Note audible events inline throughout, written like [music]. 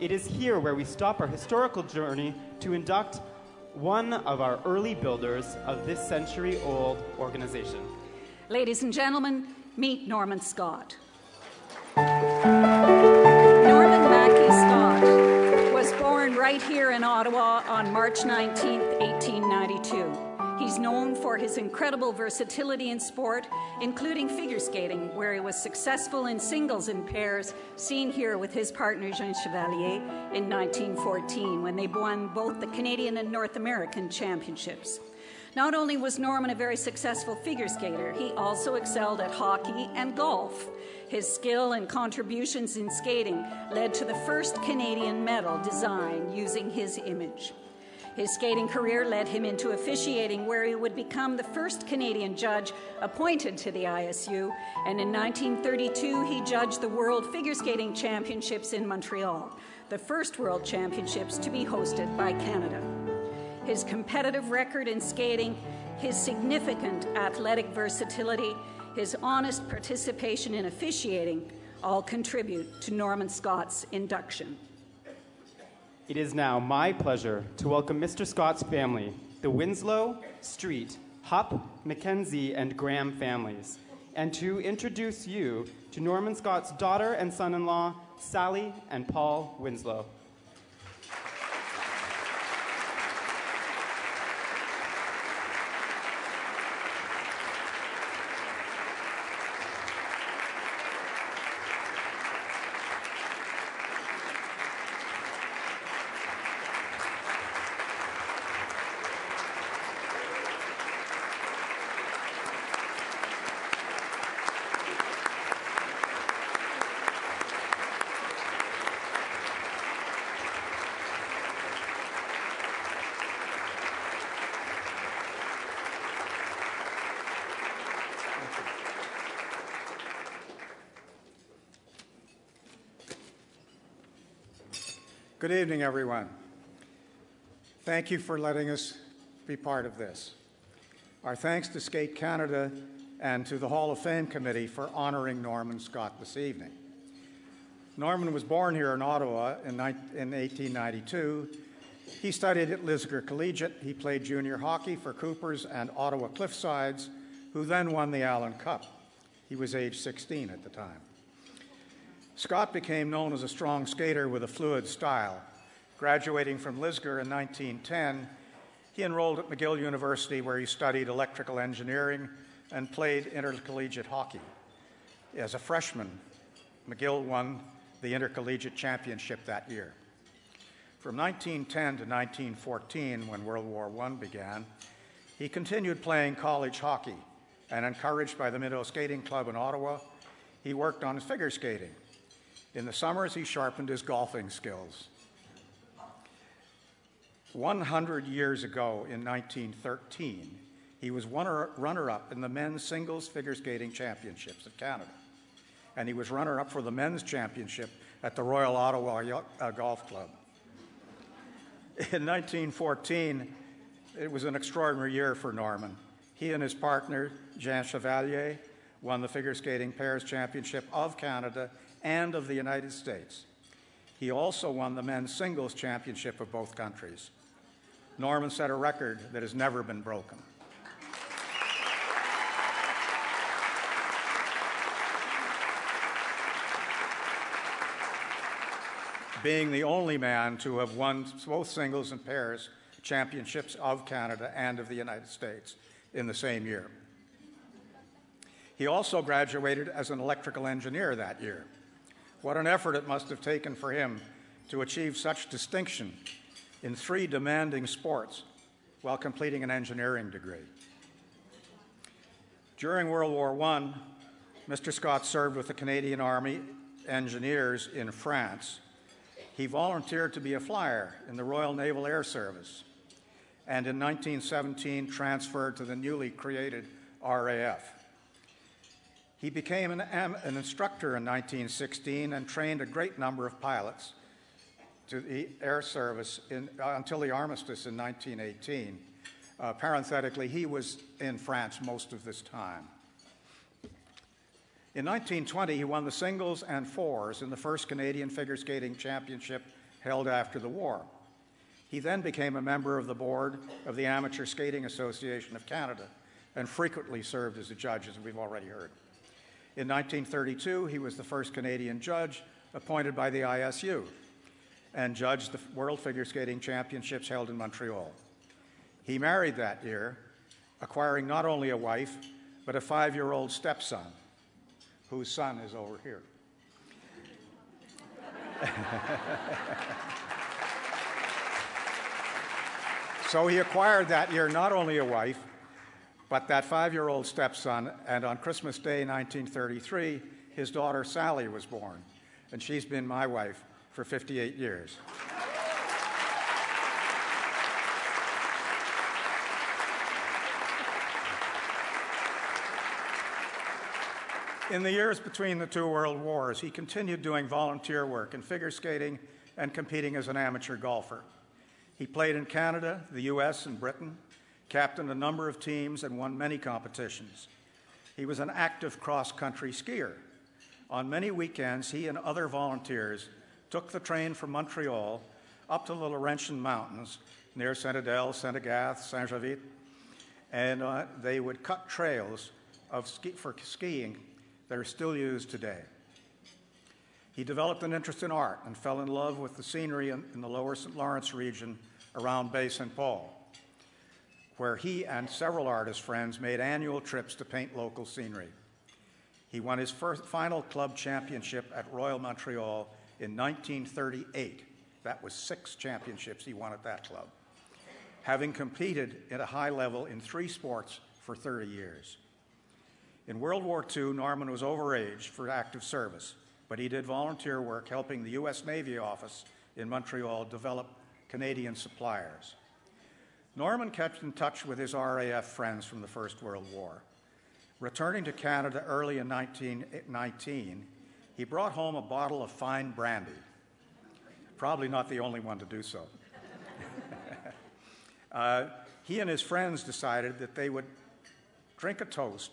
It is here where we stop our historical journey to induct one of our early builders of this century old organization. Ladies and gentlemen, meet Norman Scott. Norman Mackey Scott was born right here in Ottawa on March 19, 1892. He's known for his incredible versatility in sport, including figure skating, where he was successful in singles and pairs, seen here with his partner Jean Chevalier in 1914 when they won both the Canadian and North American championships. Not only was Norman a very successful figure skater, he also excelled at hockey and golf. His skill and contributions in skating led to the first Canadian medal design using his image. His skating career led him into officiating, where he would become the first Canadian judge appointed to the ISU, and in 1932 he judged the World Figure Skating Championships in Montreal, the first World Championships to be hosted by Canada his competitive record in skating, his significant athletic versatility, his honest participation in officiating all contribute to Norman Scott's induction. It is now my pleasure to welcome Mr. Scott's family, the Winslow, Street, Hupp, McKenzie, and Graham families, and to introduce you to Norman Scott's daughter and son in law, Sally and Paul Winslow. Good evening, everyone. Thank you for letting us be part of this. Our thanks to Skate Canada and to the Hall of Fame Committee for honoring Norman Scott this evening. Norman was born here in Ottawa in, 1892. He studied at Lisgar Collegiate. He played junior hockey for Coopers and Ottawa Cliffsides, who then won the Allan Cup. He was age 16 at the time. Scott became known as a strong skater with a fluid style. Graduating from Lisgar in 1910, he enrolled at McGill University where he studied electrical engineering and played intercollegiate hockey. As a freshman, McGill won the intercollegiate championship that year. From 1910 to 1914, when World War I began, he continued playing college hockey and encouraged by the Minto Skating Club in Ottawa, he worked on figure skating in the summers, he sharpened his golfing skills. 100 years ago, in 1913, he was runner up in the men's singles figure skating championships of Canada. And he was runner up for the men's championship at the Royal Ottawa uh, Golf Club. In 1914, it was an extraordinary year for Norman. He and his partner, Jean Chevalier, won the figure skating pairs championship of Canada and of the United States. He also won the men's singles championship of both countries. Norman set a record that has never been broken. Being the only man to have won both singles and pairs championships of Canada and of the United States in the same year. He also graduated as an electrical engineer that year. What an effort it must have taken for him to achieve such distinction in three demanding sports while completing an engineering degree. During World War I, Mr. Scott served with the Canadian Army Engineers in France. He volunteered to be a flyer in the Royal Naval Air Service and in 1917 transferred to the newly created RAF. He became an, an instructor in 1916 and trained a great number of pilots to the air service in, uh, until the armistice in 1918. Uh, parenthetically, he was in France most of this time. In 1920, he won the singles and fours in the first Canadian Figure Skating Championship held after the war. He then became a member of the board of the Amateur Skating Association of Canada and frequently served as a judge, as we've already heard. In 1932, he was the first Canadian judge appointed by the ISU and judged the World Figure Skating Championships held in Montreal. He married that year, acquiring not only a wife, but a five year old stepson, whose son is over here. [laughs] so he acquired that year not only a wife, but that five year old stepson, and on Christmas Day 1933, his daughter Sally was born, and she's been my wife for 58 years. In the years between the two world wars, he continued doing volunteer work in figure skating and competing as an amateur golfer. He played in Canada, the US, and Britain, captained a number of teams, and won many competitions. He was an active cross country skier. On many weekends, he and other volunteers took the train from Montreal up to the Laurentian Mountains near Saint Adèle, Saint Agathe, Saint Jovite, and uh, they would cut trails ski- for skiing that are still used today. He developed an interest in art and fell in love with the scenery in, in the lower St. Lawrence region around Baie St. Paul, where he and several artist friends made annual trips to paint local scenery. He won his first, final club championship at Royal Montreal in 1938. That was six championships he won at that club, having competed at a high level in three sports for 30 years. In World War II, Norman was overage for active service, but he did volunteer work helping the U.S. Navy office in Montreal develop Canadian suppliers. Norman kept in touch with his RAF friends from the First World War. Returning to Canada early in 1919, he brought home a bottle of fine brandy. Probably not the only one to do so. [laughs] uh, he and his friends decided that they would drink a toast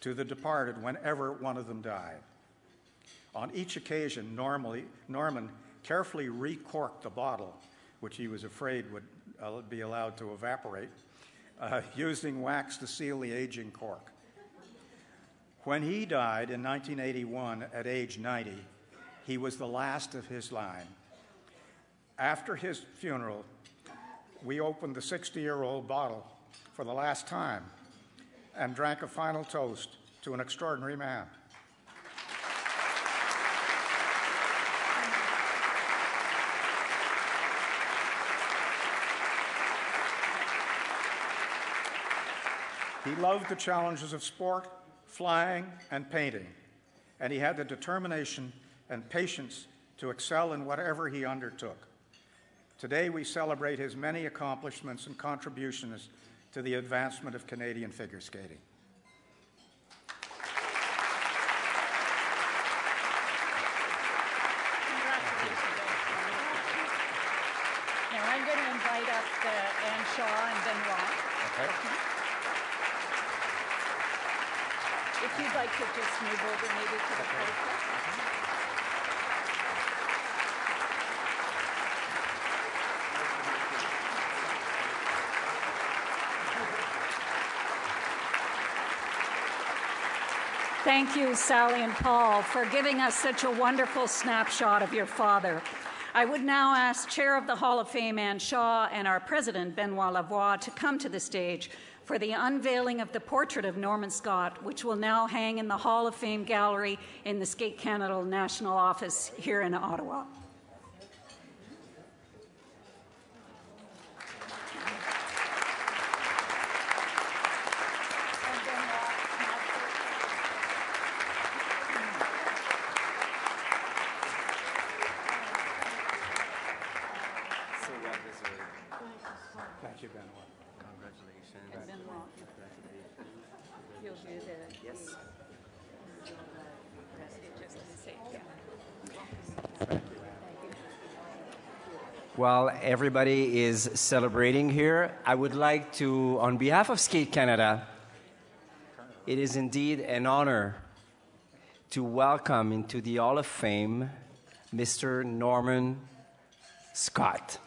to the departed whenever one of them died. On each occasion, normally, Norman carefully recorked the bottle, which he was afraid would uh, be allowed to evaporate, uh, using wax to seal the aging cork. When he died in 1981 at age 90, he was the last of his line. After his funeral, we opened the 60 year old bottle for the last time and drank a final toast to an extraordinary man. He loved the challenges of sport, flying, and painting, and he had the determination and patience to excel in whatever he undertook. Today, we celebrate his many accomplishments and contributions to the advancement of Canadian figure skating. Now I'm going to invite up uh, Anne Shaw and Benoit. Okay. If you'd like to just move over maybe to the podium. Thank you, Sally and Paul, for giving us such a wonderful snapshot of your father. I would now ask Chair of the Hall of Fame Anne Shaw and our President Benoit Lavoie to come to the stage for the unveiling of the portrait of Norman Scott, which will now hang in the Hall of Fame gallery in the Skate Canada National Office here in Ottawa. So well deserved. Thank you, Benoit. Congratulations. And Benoit, you'll do the Yes. just to say, yeah. While everybody is celebrating here, I would like to, on behalf of Skate Canada, it is indeed an honor to welcome into the Hall of Fame Mr. Norman Scott.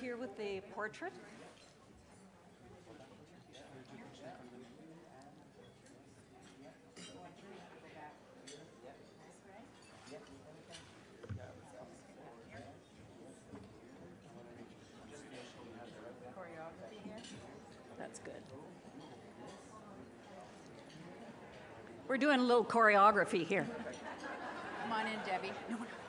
Here with the portrait. That's good. We're doing a little choreography here. Come on in, Debbie. No, no.